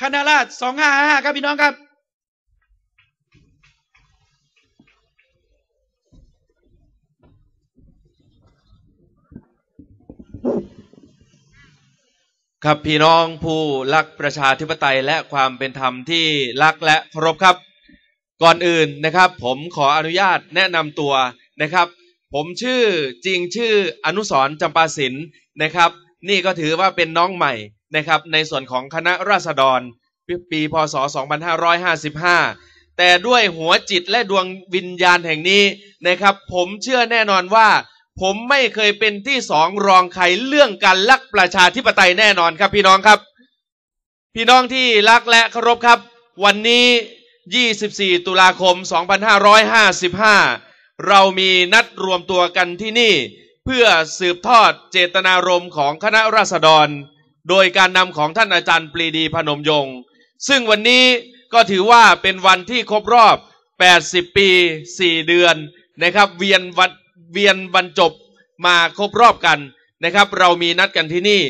คณะราษฎร2555ครับพี่น้องครับ ครับพี่น้องผู้รักประชาธิปไตยและความเป็นธรรมที่รักและเคารพครับ ก่อนอื่นนะครับ ผมขออนุญาตแนะนำตัวนะครับ ผมชื่อจริงชื่ออนุสรจำปาสินนะครับ นี่ก็ถือว่าเป็นน้องใหม่ นะครับในส่วนของคณะราษฎรปีพศ 2555 แต่ด้วยหัวจิตและดวงวิญญาณแห่งนี้นะครับ ผมเชื่อแน่นอนว่า ผมไม่เคยเป็นที่สองรองใครเรื่องการรักประชาธิปไตยแน่นอนครับพี่น้องครับ พี่น้องที่รักและเคารพครับ วันนี้ 24 ตุลาคม 2555 เรามีนัดรวมตัวกันที่นี่ เพื่อสืบทอดเจตนารมณ์ของคณะราษฎร โดยการนำของท่านอาจารย์ปรีดีพนมยงค์ซึ่งวันนี้ก็ถือว่าเป็นวันที่ครบรอบ 80 ปี 4 เดือนนะครับเวียนวันเวียนบรรจบมาครบรอบกันนะครับ เรามีนัดกันที่นี่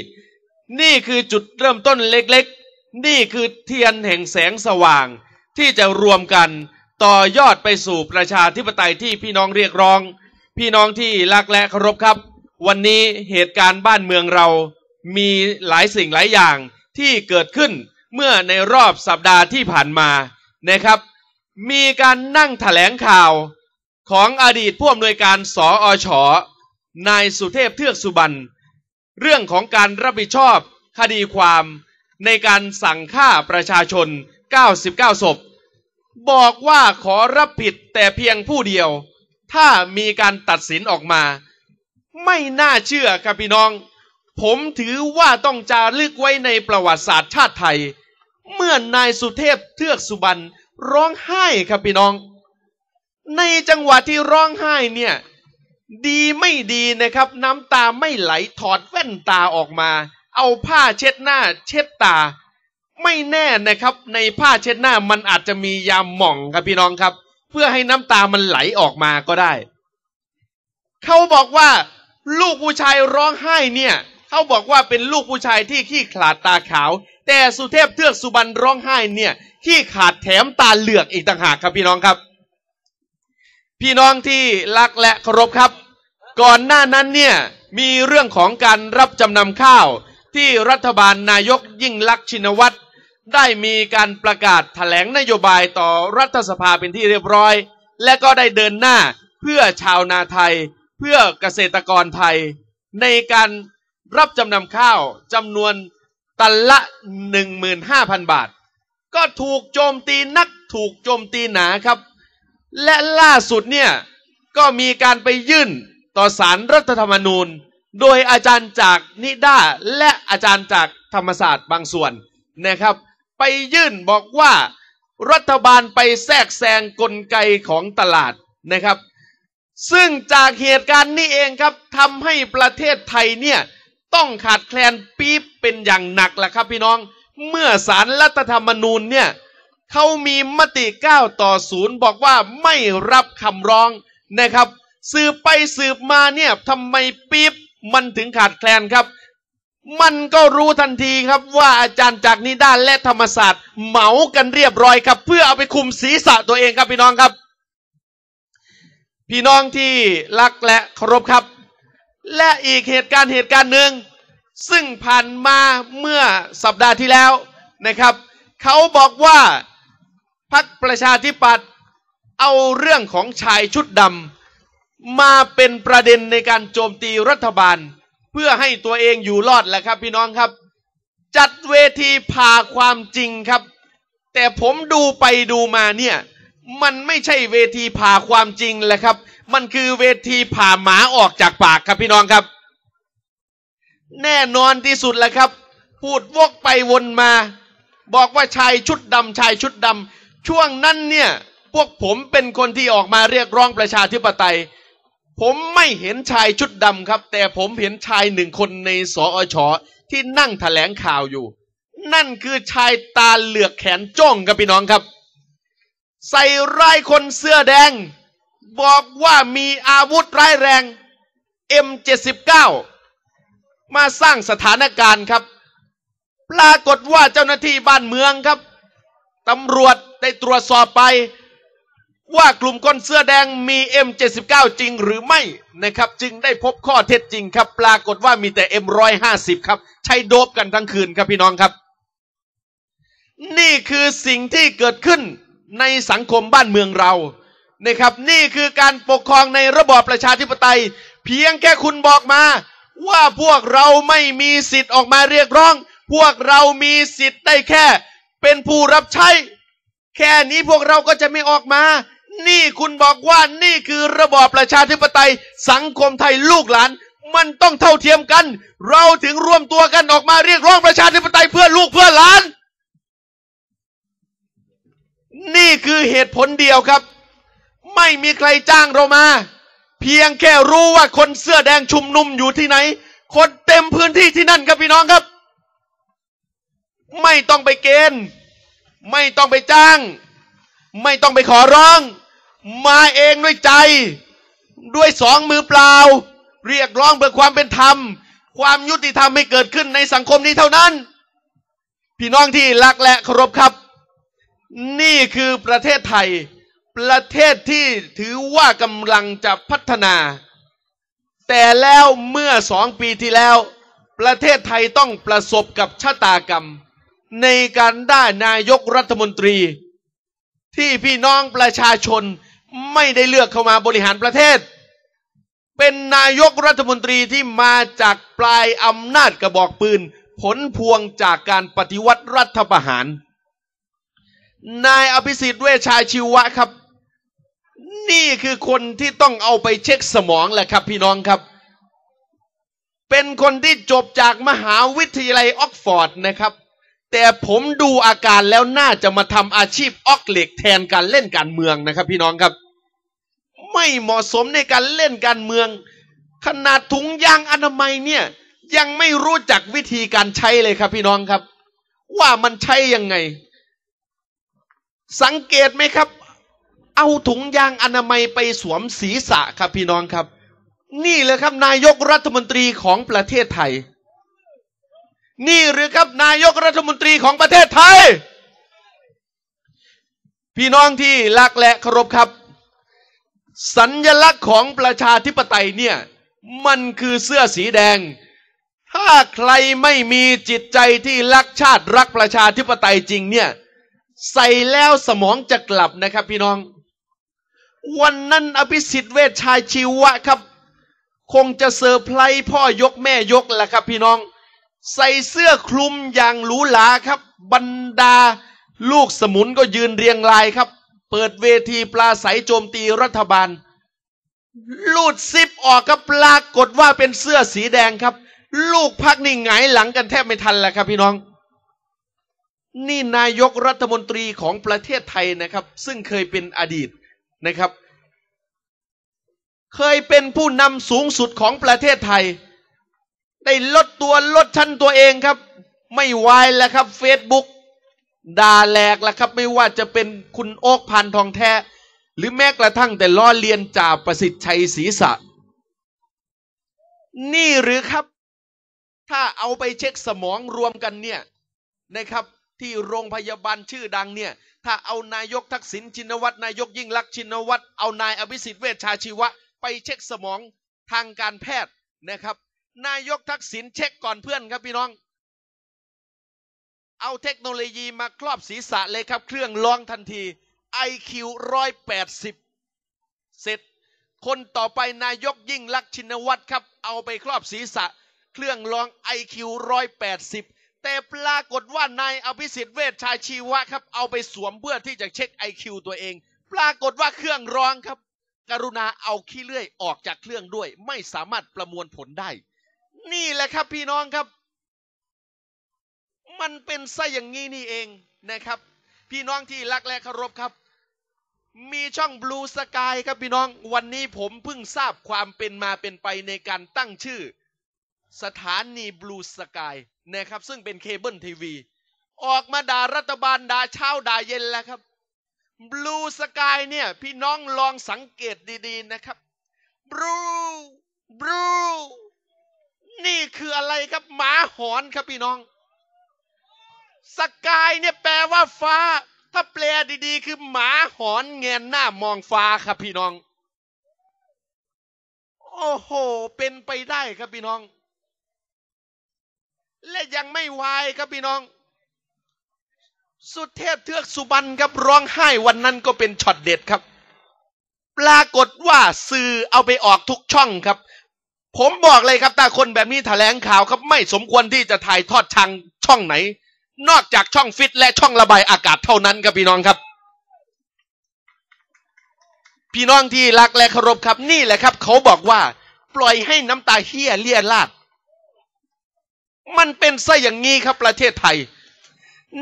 นี่คือจุดเริ่มต้นเล็กๆ นี่คือเทียนแห่งแสงสว่าง ที่จะรวมกันต่อยอดไปสู่ประชาธิปไตยที่พี่น้องเรียกร้อง พี่น้องที่รักและเคารพครับ วันนี้เหตุการณ์บ้านเมืองเรา มีหลายสิ่งหลายอย่างที่เกิดขึ้นเมื่อในรอบสัปดาห์ที่ผ่านมานะครับ มีการนั่งแถลงข่าวของอดีตผู้อำนวยการสออชนายสุเทพเทือกสุบรรณเรื่องของการรับผิดชอบคดีความในการสั่งฆ่าประชาชน 99 ศพ บอกว่าขอรับผิดแต่เพียงผู้เดียว ถ้ามีการตัดสินออกมา ไม่น่าเชื่อครับพี่น้อง ผมถือว่าต้องจารึกไว้ในประวัติศาสตร์ชาติไทย เมื่อนายสุเทพเทือกสุบรรณร้องไห้ครับพี่น้อง ในจังหวะที่ร้องไห้เนี่ย ดีไม่ดีนะครับ น้ำตาไม่ไหลถอดแว่นตาออกมา เอาผ้าเช็ดหน้าเช็ดตา ไม่แน่นะครับ ในผ้าเช็ดหน้ามันอาจจะมียาหม่องครับพี่น้องครับ เพื่อให้น้ำตามันไหลออกมาก็ได้ เขาบอกว่า ลูกผู้ชายร้องไห้เนี่ย เขาบอกว่าเป็นลูกผู้ชายที่ขี้ขลาดตาขาว แต่สุเทพเทือกสุบรรณร้องไห้เนี่ยขี้ขาดแถมตาเหลือกอีกต่างหากครับพี่น้องครับ พี่น้องที่รักและเคารพครับ ก่อนหน้านั้นเนี่ยมีเรื่องของการรับจำนำข้าวที่รัฐบาลนายกยิ่งลักษณ์ชินวัตรได้มีการประกาศแถลงนโยบายต่อรัฐสภาเป็นที่เรียบร้อย และก็ได้เดินหน้าเพื่อชาวนาไทย เพื่อเกษตรกรไทย ในการ รับจำนำข้าวจำนวนตันละ15,000บาท ก็ถูกโจมตีนักถูกโจมตีหนาครับ และล่าสุดเนี่ยก็มีการไปยื่นต่อสารรัฐธรรมนูญ โดยอาจารย์จากนิด้าและอาจารย์จากธรรมศาสตร์บางส่วนนะครับ ไปยื่นบอกว่ารัฐบาลไปแทรกแซงกลไกของตลาดนะครับ ซึ่งจากเหตุการณ์นี้เองครับทำให้ประเทศไทยเนี่ย ต้องขาดแคลนปี๊บเป็นอย่างหนักแหละครับพี่น้อง เมื่อสารรัฐธรรมนูญเนี่ยเขามีมติ9ต่อ0บอกว่าไม่รับคำร้องนะครับ สืบไปสืบมาเนี่ยทำไมปี๊บมันถึงขาดแคลนครับ มันก็รู้ทันทีครับว่าอาจารย์จากนิด้านและธรรมศาสตร์ เหมากันเรียบร้อยครับ เพื่อเอาไปคุมศีรษะตัวเองครับพี่น้องครับ พี่น้องที่รักและเคารพครับ และอีกเหตุการณ์เหตุการณ์หนึ่ง ซึ่งผ่านมาเมื่อสัปดาห์ที่แล้วนะครับ เขาบอกว่าพักประชาธิปัตย์เอาเรื่องของชายชุดดำมาเป็นประเด็นในการโจมตีรัฐบาล เพื่อให้ตัวเองอยู่รอดแหละครับพี่น้องครับ จัดเวทีผ่าความจริงครับ แต่ผมดูไปดูมาเนี่ย มันไม่ใช่เวทีผ่าความจริงแหละครับ มันคือเวทีผ่าหมาออกจากปากครับพี่น้องครับ แน่นอนที่สุดแหละครับ พูดวกไปวนมา บอกว่าชายชุดดำชายชุดดำช่วงนั้นเนี่ยพวกผมเป็นคนที่ออกมาเรียกร้องประชาธิปไตย ผมไม่เห็นชายชุดดำครับ แต่ผมเห็นชายหนึ่งคนในสอชที่นั่งแถลงข่าวอยู่ นั่นคือชายตาเหลือกแขนจ้องครับพี่น้องครับ ใส่ร้ายคนเสื้อแดง บอกว่ามีอาวุธร้ายแรง M79 มาสร้างสถานการณ์ครับ ปรากฏว่าเจ้าหน้าที่บ้านเมืองครับตำรวจได้ตรวจสอบไป ว่ากลุ่มคนเสื้อแดงมี M79 จริงหรือไม่นะครับ จึงได้พบข้อเท็จจริงครับ ปรากฏว่ามีแต่ M150 ครับ ใช้โดบกันทั้งคืนครับพี่น้องครับ นี่คือสิ่งที่เกิดขึ้นในสังคมบ้านเมืองเรา นะครับ นี่คือการปกครองในระบอบประชาธิปไตย เพียงแค่คุณบอกมา ว่าพวกเราไม่มีสิทธิ์ออกมาเรียกร้อง พวกเรามีสิทธิ์ได้แค่ เป็นผู้รับใช้ แค่นี้พวกเราก็จะไม่ออกมา นี่คุณบอกว่านี่คือระบอบประชาธิปไตย สังคมไทยลูกหลานมันต้องเท่าเทียมกัน เราถึงรวมตัวกันออกมาเรียกร้องประชาธิปไตยเพื่อลูกเพื่อหลาน นี่คือเหตุผลเดียวครับ ไม่มีใครจ้างเรามา เพียงแค่รู้ว่าคนเสื้อแดงชุมนุมอยู่ที่ไหน คนเต็มพื้นที่ที่นั่นครับพี่น้องครับ ไม่ต้องไปเกณฑ์ ไม่ต้องไปจ้าง ไม่ต้องไปขอร้อง มาเองด้วยใจ ด้วยสองมือเปล่า เรียกร้องเพื่อความเป็นธรรม ความยุติธรรมให้เกิดขึ้นในสังคมนี้เท่านั้น พี่น้องที่รักและเคารพครับ นี่คือประเทศไทย ประเทศที่ถือว่ากำลังจะพัฒนา แต่แล้วเมื่อสองปีที่แล้ว ประเทศไทยต้องประสบกับชะตากรรม ในการได้นายกรัฐมนตรี ที่พี่น้องประชาชนไม่ได้เลือกเข้ามาบริหารประเทศ เป็นนายกรัฐมนตรีที่มาจากปลายอำนาจกระบอกปืน ผลพวงจากการปฏิวัติรัฐประหารนายอภิสิทธิ์เวชชาชีวะครับ นี่คือคนที่ต้องเอาไปเช็คสมองแหละครับ พี่น้องครับ เป็นคนที่จบจากมหาวิทยาลัยออกฟอร์ดนะครับ แต่ผมดูอาการแล้วน่าจะมาทำอาชีพออกเหล็กแทนการเล่นการเมืองนะครับ พี่น้องครับ ไม่เหมาะสมในการเล่นการเมือง ขนาดถุงยางอนามัยเนี่ย ยังไม่รู้จักวิธีการใช้เลยครับ พี่น้องครับ ว่ามันใช้ยังไง สังเกตไหมครับ เอาถุงยางอนามัยไปสวมศีรษะครับพี่น้องครับ นี่เลยครับนายกรัฐมนตรีของประเทศไทย นี่หรือครับนายกรัฐมนตรีของประเทศไทย พี่น้องที่รักและเคารพครับ สัญญลักษณ์ของประชาธิปไตยเนี่ยมันคือเสื้อสีแดง ถ้าใครไม่มีจิตใจที่รักชาติรักประชาธิปไตยจริงเนี่ยใส่แล้วสมองจะกลับนะครับพี่น้อง วันนั้นอภิสิทธิ์เวชชาชีวะครับ คงจะเซอร์ไพรส์พ่อยกแม่ยกแหละครับ พี่น้อง ใส่เสื้อคลุมอย่างหรูหราครับ บรรดาลูกสมุนก็ยืนเรียงรายครับ เปิดเวทีปลาใสโจมตีรัฐบาล ลูดซิปออกครับปรากฏว่าเป็นเสื้อสีแดงครับ ลูกพักนี่หงายหลังกันแทบไม่ทันแหล้วครับพี่น้องนี่นายกรัฐมนตรีของประเทศไทยนะครับ ซึ่งเคยเป็นอดีต นะครับ เคยเป็นผู้นำสูงสุดของประเทศไทย ได้ลดตัวลดชั้นตัวเองครับ ไม่วายแล้วครับเฟซบุ๊กด่าแหลกแล้วครับ ไม่ว่าจะเป็นคุณโอ๊กพันทองแท้ หรือแม้กระทั่งแต่ล้อเลียนจ่าประสิทธิ์ชัยศรีษะนี่หรือครับ ถ้าเอาไปเช็คสมองรวมกันเนี่ยนะครับ ที่โรงพยาบาลชื่อดังเนี่ย ถ้าเอานายกทักษิณชินวัตรนายกยิ่งลักษณ์ชินวัตรเอานายอภิสิทธิ์เวชชาชีวะ ไปเช็คสมองทางการแพทย์นะครับ นายกทักษิณเช็คก่อนเพื่อนครับพี่น้อง เอาเทคโนโลยีมาครอบศีรษะเลยครับ เครื่องร้องทันที IQ ร้อยแปดสิบเสร็จ คนต่อไปนายกยิ่งลักษณ์ชินวัตรครับ เอาไปครอบศีรษะ เครื่องร้อง IQ ร้อยแปดสิบ แต่ปรากฏว่านายอภิสิทธิ์เวชชายชีวะครับ เอาไปสวมเพื่อที่จะเช็ค IQ ตัวเอง ปรากฏว่าเครื่องร้องครับ กรุณาเอาขี้เลื่อยออกจากเครื่องด้วย ไม่สามารถประมวลผลได้ นี่แหละครับพี่น้องครับ มันเป็นซะอย่างนี้นี่เองนะครับ พี่น้องที่รักและเคารพครับ มีช่อง Blue Sky ครับพี่น้องวันนี้ผมเพิ่งทราบความเป็นมาเป็นไปในการตั้งชื่อ สถานี Blue Sky นะครับ ซึ่งเป็นเคเบิลทีวี ออกมาด่ารัฐบาลด่าเช้าด่าเย็นแล้วครับ Blue Sky เนี่ยพี่น้องลองสังเกตดีๆนะครับ Blue Blue นี่คืออะไรครับหมาหอนครับพี่น้อง สกายเนี่ยแปลว่าฟ้า ถ้าแปลดีๆ คือหมาหอนเงนหน้ามองฟ้าครับพี่น้อง โอ้โห เป็นไปได้ครับพี่น้อง และยังไม่วายครับพี่น้อง สุดเทพเทือกสุบรรณครับร้องไห้วันนั้นก็เป็นช็อตเด็ดครับ ปรากฏว่าสื่อเอาไปออกทุกช่องครับ ผมบอกเลยครับถ้าคนแบบนี้แถลงข่าวครับ ไม่สมควรที่จะถ่ายทอดทางช่องไหน นอกจากช่องฟิตและช่องระบายอากาศเท่านั้นครับพี่น้องครับพี่น้องที่รักและเคารพครับนี่แหละครับ เขาบอกว่า ปล่อยให้น้ำตาเฮี้ยเลี่ยลาด มันเป็นซะอย่างนี้ครับประเทศไทย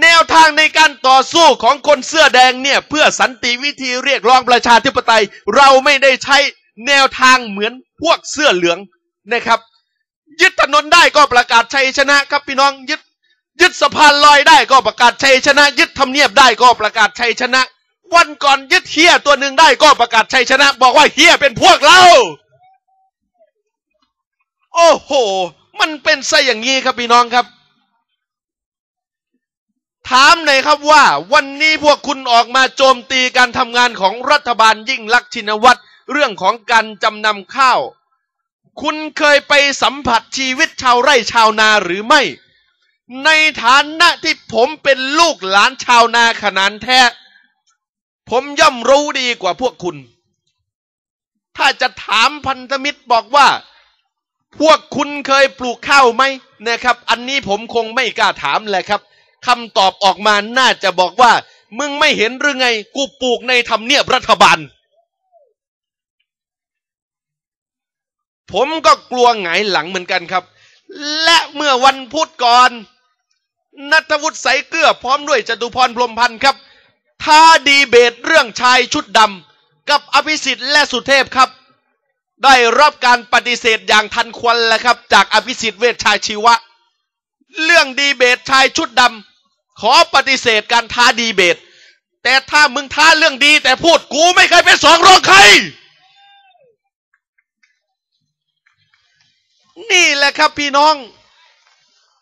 แนวทางในการต่อสู้ของคนเสื้อแดงเนี่ย เพื่อสันติวิธีเรียกร้องประชาธิปไตย เราไม่ได้ใช้แนวทางเหมือนพวกเสื้อเหลืองนะครับ ยึดถนนได้ก็ประกาศชัยชนะครับพี่น้องยึดยึดสะพานลอยได้ก็ประกาศชัยชนะ ยึดทำเนียบได้ก็ประกาศชัยชนะ วันก่อนยึดเฮียตัวหนึ่งได้ก็ประกาศชัยชนะ บอกว่าเฮียเป็นพวกเรา โอ้โห มันเป็นซะอย่างนี้ครับพี่น้องครับ ถามหน่อยครับว่า วันนี้พวกคุณออกมาโจมตีการทำงานของรัฐบาลยิ่งลักษณ์ชินวัตรเรื่องของการจำนำข้าว คุณเคยไปสัมผัสชีวิตชาวไร่ชาวนาหรือไม่ ในฐานะที่ผมเป็นลูกหลานชาวนาขนานแท้ ผมย่อมรู้ดีกว่าพวกคุณ ถ้าจะถามพันธมิตรบอกว่า พวกคุณเคยปลูกข้าวไหมนะครับ อันนี้ผมคงไม่กล้าถามแหละครับคำตอบออกมาน่าจะบอกว่า มึงไม่เห็นหรือไง กูปลูกในทำเนียบรัฐบาล ผมก็กลัวหงายหลังเหมือนกันครับ และเมื่อวันพุธก่อนนัทวุฒิใสเกลือพร้อมด้วยจตุพรพรมพันธ์ครับท้าดีเบตเรื่องชายชุดดำกับอภิสิทธิ์และสุเทพครับ ได้รับการปฏิเสธอย่างทันควันแล้วครับ จากอภิสิทธิ์เวชชายชีวะ เรื่องดีเบตชายชุดดำขอปฏิเสธการท้าดีเบต แต่ถ้ามึงท้าเรื่องดี แต่พูดกูไม่เคยเป็นสองรองใคร นี่แหละครับพี่น้อง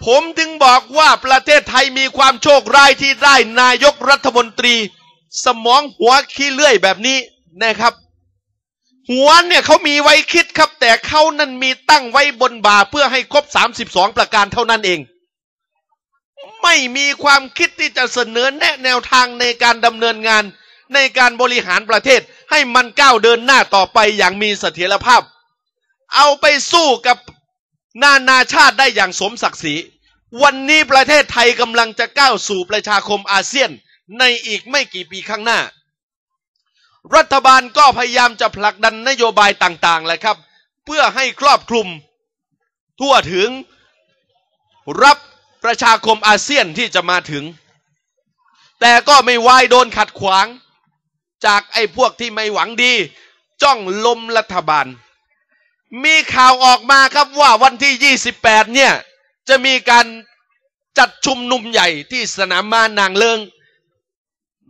ผมถึงบอกว่าประเทศไทยมีความโชคร้ายที่ได้นายกรัฐมนตรี สมองหัวขี้เลื่อยแบบนี้นะครับ หัวเนี่ยเขามีไว้คิดครับ แต่เขานั้นมีตั้งไว้บนบ่าเพื่อให้ครบ32ประการเท่านั้นเอง ไม่มีความคิดที่จะเสนอแนะแนวทางในการดำเนินงานในการบริหารประเทศให้มันก้าวเดินหน้าต่อไปอย่างมีเสถียรภาพ เอาไปสู้กับนานาชาติได้อย่างสมศักดิ์ศรี วันนี้ประเทศไทยกำลังจะก้าวสู่ประชาคมอาเซียนในอีกไม่กี่ปีข้างหน้า รัฐบาลก็พยายามจะผลักดันนโยบายต่างๆแหละครับ เพื่อให้ครอบคลุมทั่วถึงรับประชาคมอาเซียนที่จะมาถึง แต่ก็ไม่วายโดนขัดขวาง จากไอ้พวกที่ไม่หวังดี จ้องล้มรัฐบาล มีข่าวออกมาครับว่าวันที่ 28 เนี่ย จะมีการจัดชุมนุมใหญ่ที่สนามม้านางเลิง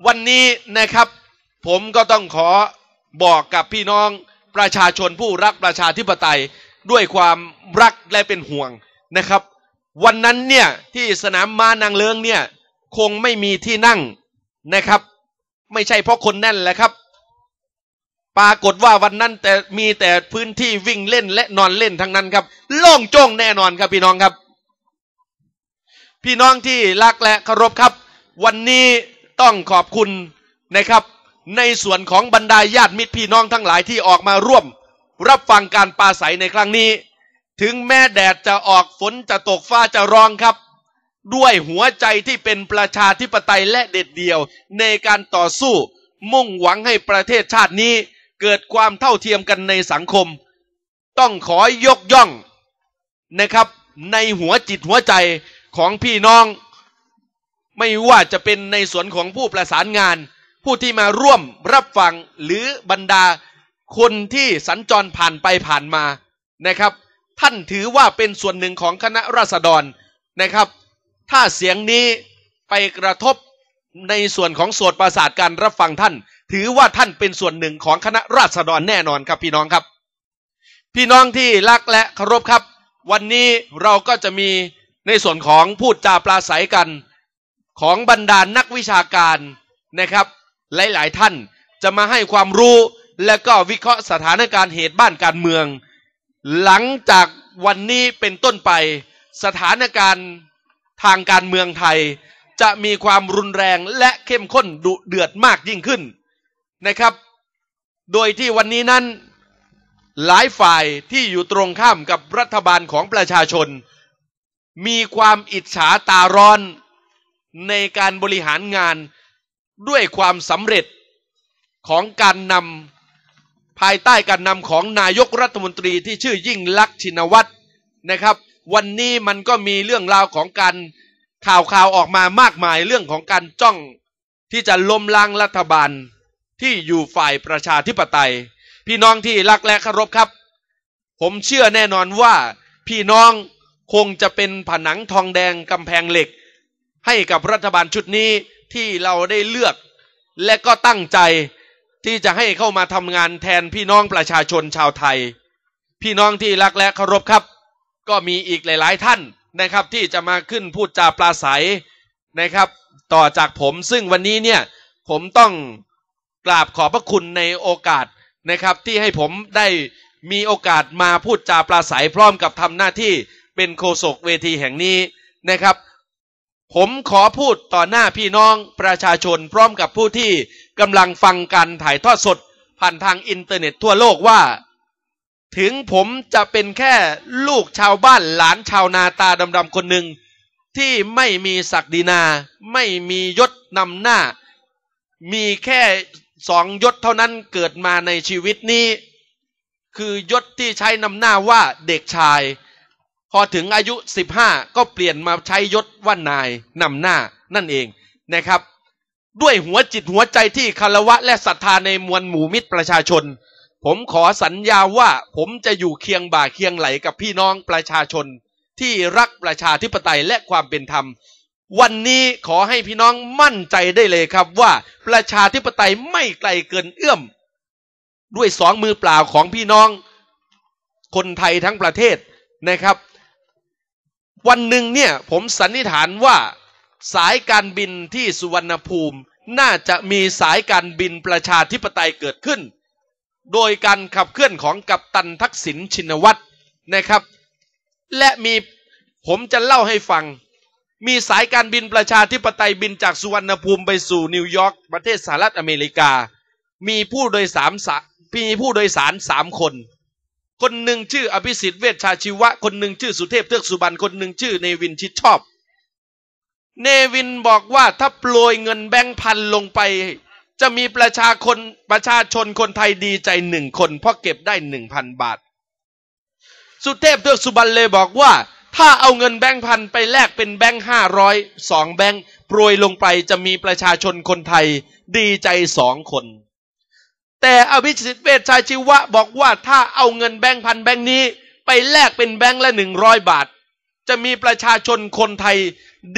วันนี้นะครับ ผมก็ต้องขอบอกกับพี่น้องประชาชนผู้รักประชาธิปไตยด้วยความรักและเป็นห่วงนะครับ วันนั้นเนี่ยที่สนามม้านางเลิงเนี่ยคงไม่มีที่นั่งนะครับ ไม่ใช่เพราะคนแน่นแหละครับ ปรากฏว่าวันนั้นแต่มีแต่พื้นที่วิ่งเล่นและนอนเล่นทั้งนั้นครับโล่งโจ้งแน่นอนครับพี่น้องครับ พี่น้องที่รักและเคารพครับ วันนี้ต้องขอบคุณนะครับ ในส่วนของบรรดาญาติมิตรพี่น้องทั้งหลายที่ออกมาร่วม รับฟังการปราศัยในครั้งนี้ ถึงแม้แดดจะออกฝนจะตกฟ้าจะร้องครับ ด้วยหัวใจที่เป็นประชาธิปไตยและเด็ดเดี่ยว ในการต่อสู้ มุ่งหวังให้ประเทศชาตินี้เกิดความเท่าเทียมกันในสังคม ต้องขอยกย่องนะครับ ในหัวจิตหัวใจของพี่น้อง ไม่ว่าจะเป็นในส่วนของผู้ประสานงาน ผู้ที่มาร่วมรับฟังหรือบรรดาคนที่สัญจรผ่านไปผ่านมานะครับ ท่านถือว่าเป็นส่วนหนึ่งของคณะราษฎรนะครับ ถ้าเสียงนี้ไปกระทบในส่วนของโสดประสาทการรับฟังท่าน ถือว่าท่านเป็นส่วนหนึ่งของคณะราษฎรแน่นอนครับพี่น้องครับ พี่น้องที่รักและเคารพครับ วันนี้เราก็จะมีในส่วนของพูดจาปราศัยกัน ของบรรดานักวิชาการนะครับ หลาย ๆ ท่านจะมาให้ความรู้และก็วิเคราะห์สถานการณ์เหตุบ้านการเมือง หลังจากวันนี้เป็นต้นไป สถานการณ์ทางการเมืองไทย จะมีความรุนแรงและเข้มข้นดุเดือดมากยิ่งขึ้นนะครับ โดยที่วันนี้นั้นหลายฝ่ายที่อยู่ตรงข้ามกับรัฐบาลของประชาชน มีความอิจฉาตาร้อนในการบริหารงาน ด้วยความสำเร็จของการนำภายใต้การนำของนายกรัฐมนตรีที่ชื่อยิ่งลักษณ์ชินวัตรนะครับ วันนี้มันก็มีเรื่องราวของการข่าวข่าวออกมามากมายเรื่องของการจ้องที่จะล้มล้างรัฐบาลที่อยู่ฝ่ายประชาธิปไตย พี่น้องที่รักและเคารพครับ ผมเชื่อแน่นอนว่าพี่น้องคงจะเป็นผนังทองแดงกำแพงเหล็ก ให้กับรัฐบาลชุดนี้ ที่เราได้เลือก และก็ตั้งใจที่จะให้เข้ามาทำงานแทนพี่น้องประชาชนชาวไทย พี่น้องที่รักและเคารพครับ ก็มีอีกหลาย ๆ ท่านนะครับ ที่จะมาขึ้นพูดจาปลาใสนะครับ ต่อจากผมซึ่งวันนี้เนี่ยผมต้องกราบขอบพระคุณในโอกาสนะครับ ที่ให้ผมได้มีโอกาสมาพูดจาปลาใสพร้อมกับทำหน้าที่เป็นโฆษกเวทีแห่งนี้นะครับ ผมขอพูดต่อหน้าพี่น้องประชาชนพร้อมกับผู้ที่กำลังฟังการถ่ายทอดสด ผ่านทางอินเทอร์เน็ตทั่วโลกว่า ถึงผมจะเป็นแค่ลูกชาวบ้านหลานชาวนาตาดำๆคนหนึ่ง ที่ไม่มีศักดินา ไม่มียศนำหน้า มีแค่สองยศเท่านั้นเกิดมาในชีวิตนี้ คือยศที่ใช้นำหน้าว่าเด็กชาย พอถึงอายุ 15 ก็เปลี่ยนมาใช้ยศว่านายนำหน้านั่นเองนะครับ ด้วยหัวจิตหัวใจที่คารวะและศรัทธาในมวลหมู่มิตรประชาชน ผมขอสัญญาว่าผมจะอยู่เคียงบ่าเคียงไหลกับพี่น้องประชาชน ที่รักประชาธิปไตยและความเป็นธรรม วันนี้ขอให้พี่น้องมั่นใจได้เลยครับว่าประชาธิปไตยไม่ไกลเกินเอื้อม ด้วยสองมือเปล่าของพี่น้อง คนไทยทั้งประเทศนะครับ วันหนึ่งเนี่ยผมสันนิษฐานว่าสายการบินที่สุวรรณภูมิ น่าจะมีสายการบินประชาธิปไตยเกิดขึ้น โดยการขับเคลื่อนของกัปตันทักษิณชินวัตรนะครับ และมีผมจะเล่าให้ฟัง มีสายการบินประชาธิปไตยบินจากสุวรรณภูมิไปสู่นิวยอร์กประเทศสหรัฐอเมริกา มีผู้โดยสารมีผู้โดยสารสามคน คนหนึ่งชื่ออภิสิทธิ์เวชชาชีวะ คนหนึ่งชื่อสุเทพเทือกสุบรรณคนหนึ่งชื่อเนวินชิดชอบ เนวินบอกว่าถ้าโปรยเงินแบงค์พันลงไป จะมีประชาคนประชาชนคนไทยดีใจหนึ่งคน เพราะเก็บได้หนึ่งพันบาท สุเทพเทือกสุบรรณเลยบอกว่า ถ้าเอาเงินแบงค์พันไปแลกเป็นแบงค์ห้าร้อยสองแบงค์โปรยลงไปจะมีประชาชนคนไทยดีใจสองคน แต่อภิสิทธิ์เวชชายชีวะบอกว่าถ้าเอาเงินแบงค์พันแบงค์นี้ ไปแลกเป็นแบงค์ละหนึ่งร้อยบาท จะมีประชาชนคนไทย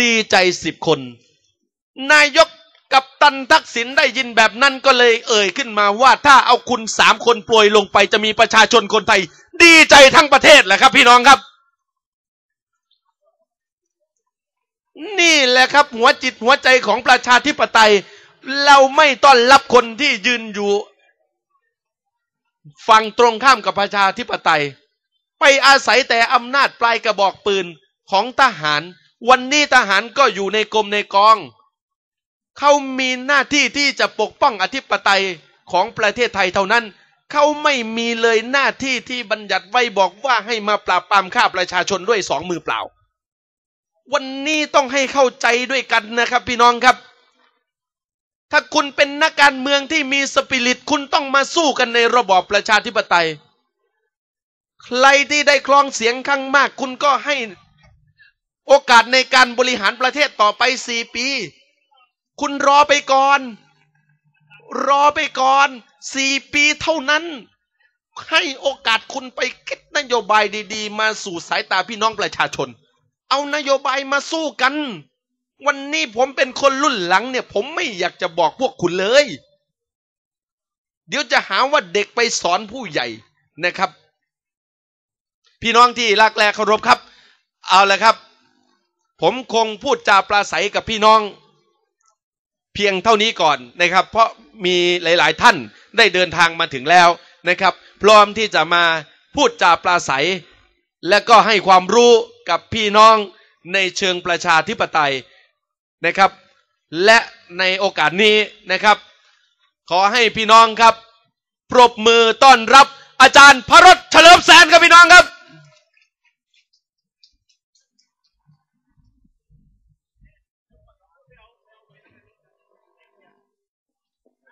ดีใจสิบคน นายกกับตันทักษิณได้ยินแบบนั้นก็เลยเอ่ยขึ้นมาว่าถ้าเอาคุณสามคนโปรยลงไปจะมีประชาชนคนไทย ดีใจทั้งประเทศแหละครับ พี่น้องครับ นี่แหละครับหัวจิตหัวใจของประชาธิปไตย เราไม่ต้อนรับคนที่ยืนอยู่ ฝั่งตรงข้ามกับประชาธิปไตย ไปอาศัยแต่อำนาจปลายกระบอกปืนของทหาร วันนี้ทหารก็อยู่ในกรมในกอง เขามีหน้าที่ที่จะปกป้องอธิปไตยของประเทศไทยเท่านั้น เขาไม่มีเลยหน้าที่ที่บัญญัติไว้บอกว่าให้มาปราบปรามฆ่าประชาชนด้วยสองมือเปล่า วันนี้ต้องให้เข้าใจด้วยกันนะครับ พี่น้องครับ ถ้าคุณเป็นนักการเมืองที่มีสปิริตคุณต้องมาสู้กันในระบอบประชาธิปไตย ใครที่ได้ครองเสียงข้างมาก คุณก็ให้โอกาสในการบริหารประเทศต่อไปสี่ปี คุณรอไปก่อน รอไปก่อนสี่ปีเท่านั้น ให้โอกาสคุณไปคิดนโยบายดี ๆ มาสู่สายตาพี่น้องประชาชน เอานโยบายมาสู้กัน วันนี้ผมเป็นคนรุ่นหลังเนี่ย ผมไม่อยากจะบอกพวกคุณเลย เดี๋ยวจะหาว่าเด็กไปสอนผู้ใหญ่นะครับ พี่น้องที่รักแลเคารพครับ เอาละครับ ผมคงพูดจาปราศัยกับพี่น้อง เพียงเท่านี้ก่อนนะครับ เพราะมีหลาย ๆ ท่านได้เดินทางมาถึงแล้วนะครับ พร้อมที่จะมาพูดจาปราศัย และก็ให้ความรู้กับพี่น้องในเชิงประชาธิปไตย นะครับ และในโอกาสนี้นะครับ ขอให้พี่น้องครับ ปรบมือต้อนรับอาจารย์พระรถเฉลิมแสนครับพี่น้องครับ